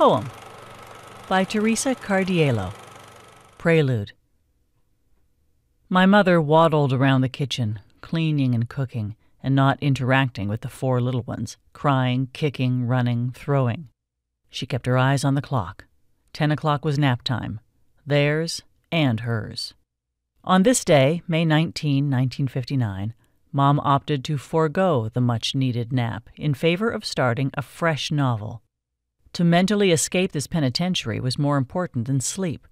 Poem by Theresa Cardiello. Prelude. My mother waddled around the kitchen, cleaning and cooking, and not interacting with the four little ones, crying, kicking, running, throwing. She kept her eyes on the clock. Ten o'clock was nap time, theirs and hers. On this day, May 19, 1959, Mom opted to forego the much needed nap in favor of starting a fresh novel. To mentally escape this penitentiary was more important than sleep.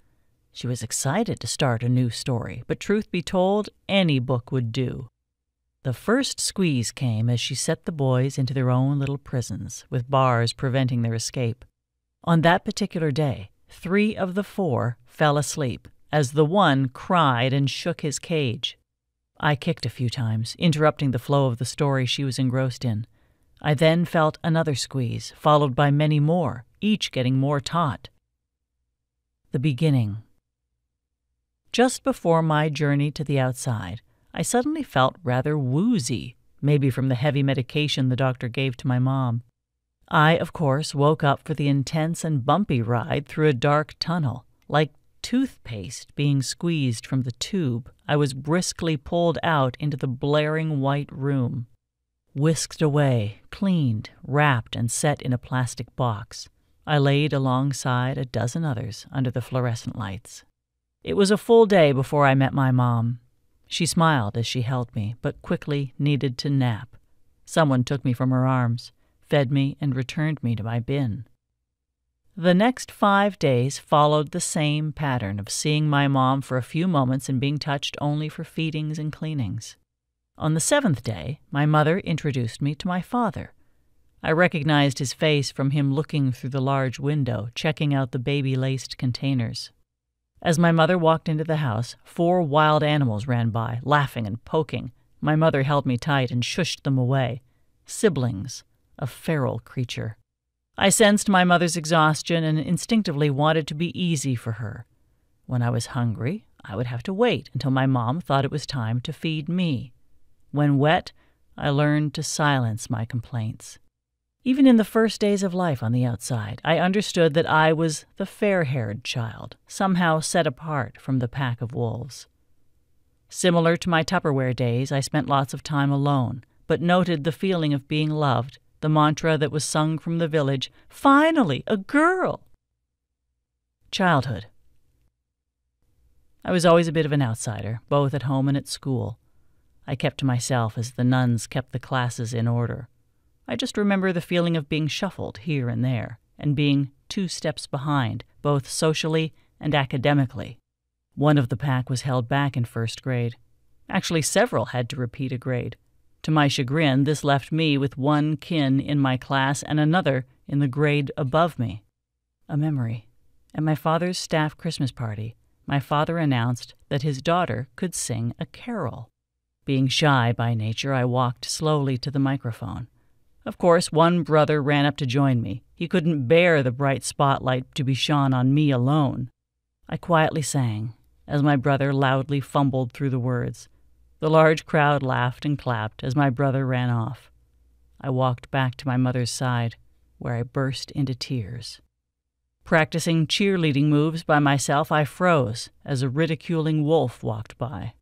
She was excited to start a new story, but truth be told, any book would do. The first squeeze came as she set the boys into their own little prisons, with bars preventing their escape. On that particular day, three of the four fell asleep as the one cried and shook his cage. I kicked a few times, interrupting the flow of the story she was engrossed in. I then felt another squeeze, followed by many more, each getting more taut. The beginning. Just before my journey to the outside, I suddenly felt rather woozy, maybe from the heavy medication the doctor gave to my mom. I, of course, woke up for the intense and bumpy ride through a dark tunnel, like toothpaste being squeezed from the tube. I was briskly pulled out into the blaring white room whisked away, cleaned, wrapped, and set in a plastic box. I laid alongside a dozen others under the fluorescent lights. It was a full day before I met my mom. She smiled as she held me, but quickly needed to nap. Someone took me from her arms, fed me, and returned me to my bin. The next five days followed the same pattern of seeing my mom for a few moments and being touched only for feedings and cleanings. On the seventh day, my mother introduced me to my father. I recognized his face from him looking through the large window, checking out the baby laced containers. As my mother walked into the house, four wild animals ran by, laughing and poking. My mother held me tight and shushed them away. Siblings, a feral creature. I sensed my mother's exhaustion and instinctively wanted to be easy for her. When I was hungry, I would have to wait until my mom thought it was time to feed me. When wet, I learned to silence my complaints. Even in the first days of life on the outside, I understood that I was the fair haired child, somehow set apart from the pack of wolves. Similar to my Tupperware days, I spent lots of time alone, but noted the feeling of being loved, the mantra that was sung from the village Finally, a girl! Childhood. I was always a bit of an outsider, both at home and at school. I kept to myself as the nuns kept the classes in order. I just remember the feeling of being shuffled here and there, and being two steps behind, both socially and academically. One of the pack was held back in first grade. Actually, several had to repeat a grade. To my chagrin, this left me with one kin in my class and another in the grade above me. A memory. At my father's staff Christmas party, my father announced that his daughter could sing a carol. Being shy by nature, I walked slowly to the microphone. Of course, one brother ran up to join me. He couldn't bear the bright spotlight to be shone on me alone. I quietly sang, as my brother loudly fumbled through the words. The large crowd laughed and clapped as my brother ran off. I walked back to my mother's side, where I burst into tears. Practicing cheerleading moves by myself, I froze as a ridiculing wolf walked by.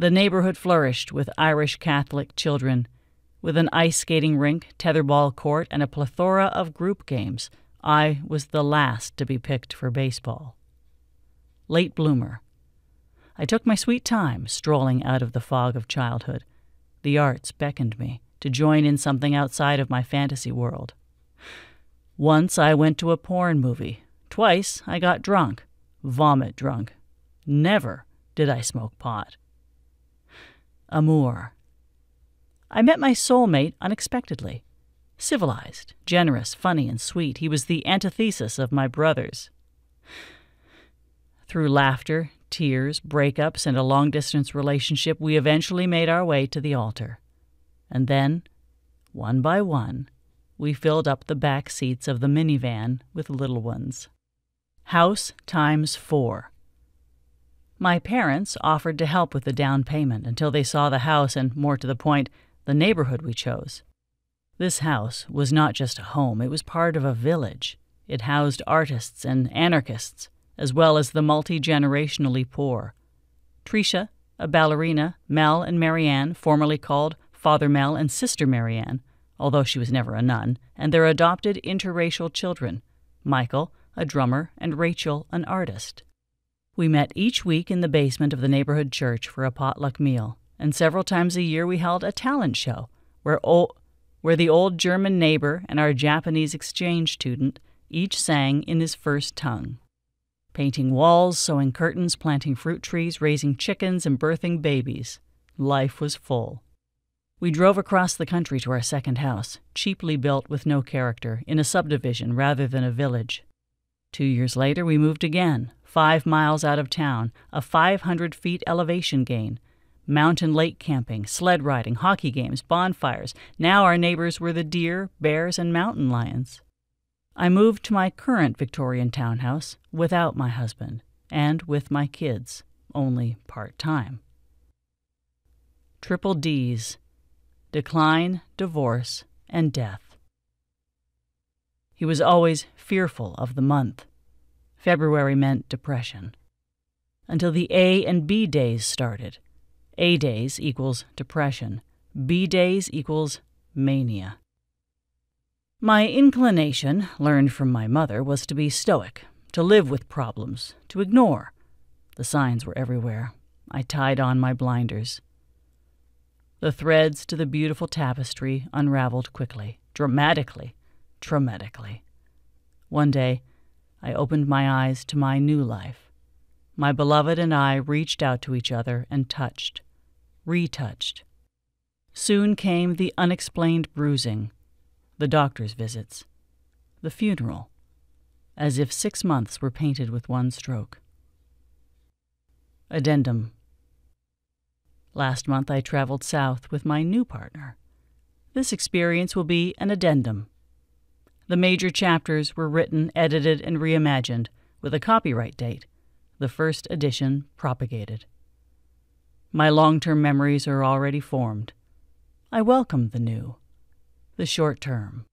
The neighborhood flourished with Irish Catholic children. With an ice skating rink, tetherball court, and a plethora of group games, I was the last to be picked for baseball. Late bloomer. I took my sweet time strolling out of the fog of childhood. The arts beckoned me to join in something outside of my fantasy world. Once I went to a porn movie. Twice I got drunk, vomit drunk. Never did I smoke pot amour. I met my soulmate unexpectedly. Civilized, generous, funny, and sweet, he was the antithesis of my brothers. Through laughter, tears, breakups, and a long distance relationship, we eventually made our way to the altar. And then, one by one, we filled up the back seats of the minivan with little ones. House times four. My parents offered to help with the down payment until they saw the house and, more to the point, the neighborhood we chose. This house was not just a home, it was part of a village. It housed artists and anarchists, as well as the multi generationally poor. Tricia, a ballerina, Mel and Marianne, formerly called Father Mel and Sister Marianne, although she was never a nun, and their adopted interracial children, Michael, a drummer, and Rachel, an artist. We met each week in the basement of the neighborhood church for a potluck meal, and several times a year we held a talent show where, where the old German neighbor and our Japanese exchange student each sang in his first tongue. Painting walls, sewing curtains, planting fruit trees, raising chickens, and birthing babies. Life was full. We drove across the country to our second house, cheaply built with no character, in a subdivision rather than a village. Two years later, we moved again, five miles out of town, a 500 feet elevation gain. Mountain lake camping, sled riding, hockey games, bonfires. Now our neighbors were the deer, bears, and mountain lions. I moved to my current Victorian townhouse without my husband and with my kids, only part time. Triple D's decline, divorce, and death. He was always fearful of the month. February meant depression. Until the A and B days started. A days equals depression, B days equals mania. My inclination, learned from my mother, was to be stoic, to live with problems, to ignore. The signs were everywhere. I tied on my blinders. The threads to the beautiful tapestry unraveled quickly, dramatically, traumatically. One day, I opened my eyes to my new life. My beloved and I reached out to each other and touched, retouched. Soon came the unexplained bruising, the doctor's visits, the funeral, as if six months were painted with one stroke. Addendum Last month I traveled south with my new partner. This experience will be an addendum. The major chapters were written, edited, and reimagined with a copyright date, the first edition propagated. My long term memories are already formed. I welcome the new, the short term.